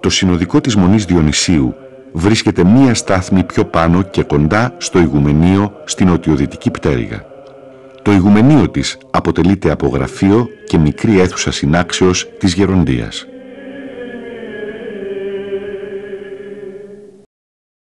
Το συνοδικό της Μονής Διονυσίου βρίσκεται μία στάθμη πιο πάνω και κοντά στο ηγουμενείο στην νοτιοδυτική πτέρυγα. Το ηγουμενείο της αποτελείται από γραφείο και μικρή αίθουσα συνάξεως της Γεροντίας.